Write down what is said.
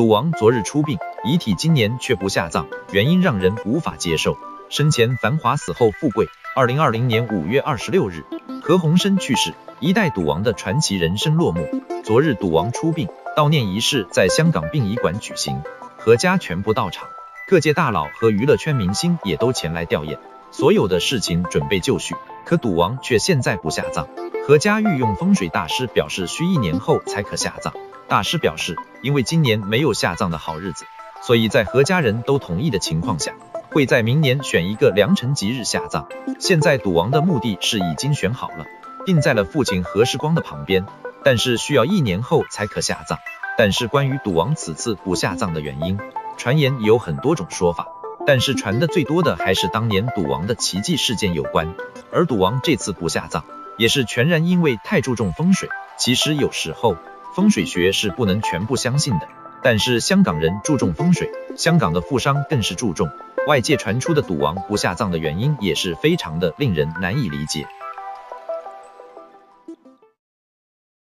赌王昨日出殡，遗体今年却不下葬，原因让人无法接受。生前繁华，死后富贵。二零二零年五月二十六日，何鸿燊去世，一代赌王的传奇人生落幕。昨日赌王出殡，悼念仪式在香港殡仪馆举行，何家全部到场，各界大佬和娱乐圈明星也都前来吊唁，所有的事情准备就绪。可赌王却现在不下葬，何家御用风水大师表示需一年后才可下葬。大师表示，因为今年没有下葬的好日子，所以在何家人都同意的情况下。会在明年选一个良辰吉日下葬。现在赌王的墓地是已经选好了，定在了父亲何世光的旁边，但是需要一年后才可下葬。但是关于赌王此次不下葬的原因，传言有很多种说法，但是传的最多的还是当年赌王的奇迹事件有关。而赌王这次不下葬，也是全然因为太注重风水。其实有时候风水学是不能全部相信的，但是香港人注重风水，香港的富商更是注重。外界传出的赌王不下葬的原因也是非常的令人难以理解。